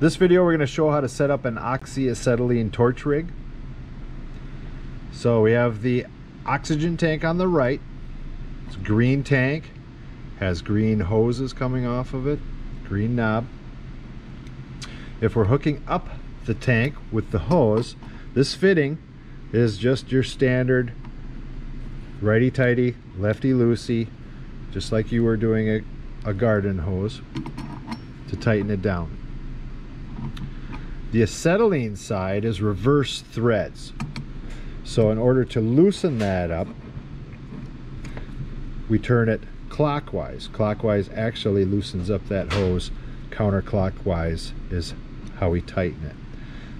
This video we're going to show how to set up an oxyacetylene torch rig. So we have the oxygen tank on the right. It's a green tank, has green hoses coming off of it, green knob. If we're hooking up the tank with the hose, this fitting is just your standard righty-tighty, lefty-loosey, just like you were doing a, a garden hose to tighten it down. The acetylene side is reverse threads. So in order to loosen that up, we turn it clockwise. Clockwise actually loosens up that hose. Counterclockwise is how we tighten it.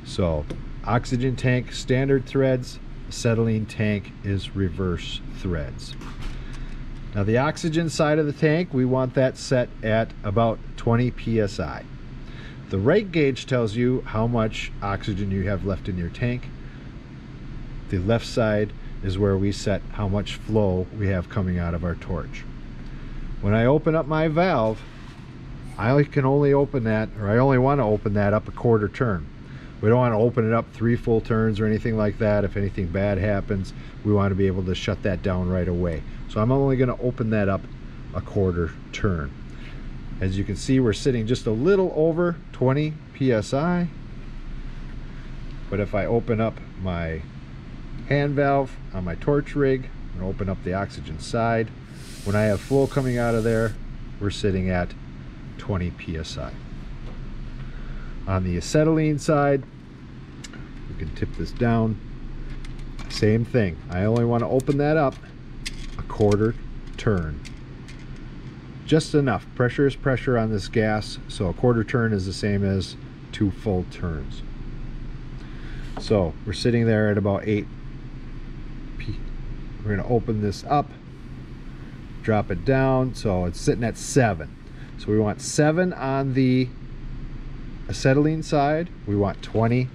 So oxygen tank standard threads, acetylene tank is reverse threads. Now the oxygen side of the tank, we want that set at about 20 psi. The right gauge tells you how much oxygen you have left in your tank. The left side is where we set how much flow we have coming out of our torch. When I open up my valve, I can only open that, or I only want to open that up a quarter turn. We don't want to open it up three full turns or anything like that. If anything bad happens, we want to be able to shut that down right away. So I'm only going to open that up a quarter turn. As you can see, we're sitting just a little over 20 PSI. But if I open up my hand valve on my torch rig and open up the oxygen side, when I have flow coming out of there, we're sitting at 20 PSI. On the acetylene side, we can tip this down. Same thing. I only want to open that up a quarter turn just enough. Pressure is pressure on this gas, so a quarter turn is the same as two full turns. So we're sitting there at about 8 P. We're going to open this up, drop it down, so it's sitting at 7. So we want 7 on the acetylene side, we want 20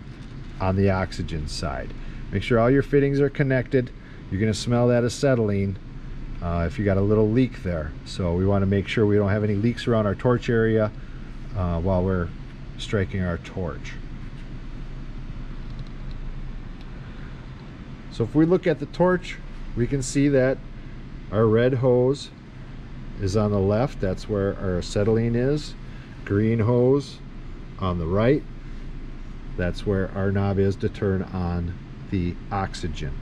on the oxygen side. Make sure all your fittings are connected. You're going to smell that acetylene uh, if you got a little leak there. So we want to make sure we don't have any leaks around our torch area uh, while we're striking our torch. So if we look at the torch, we can see that our red hose is on the left. That's where our acetylene is. Green hose on the right. That's where our knob is to turn on the oxygen.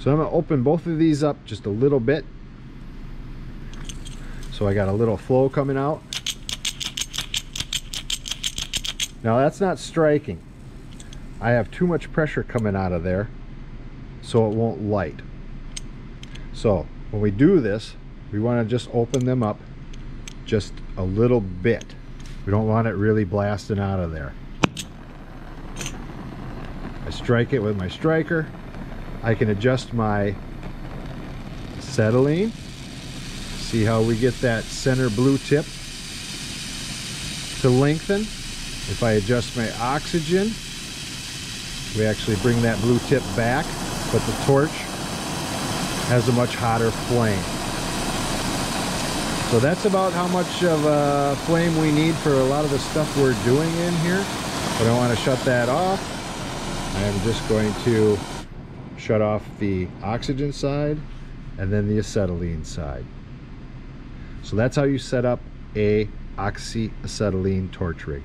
So I'm to open both of these up just a little bit. So I got a little flow coming out. Now that's not striking. I have too much pressure coming out of there so it won't light. So when we do this, we want to just open them up just a little bit. We don't want it really blasting out of there. I strike it with my striker I can adjust my acetylene. See how we get that center blue tip to lengthen. If I adjust my oxygen, we actually bring that blue tip back, but the torch has a much hotter flame. So that's about how much of a flame we need for a lot of the stuff we're doing in here. But I want to shut that off. I'm just going to shut off the oxygen side and then the acetylene side. So that's how you set up a oxyacetylene torch rig.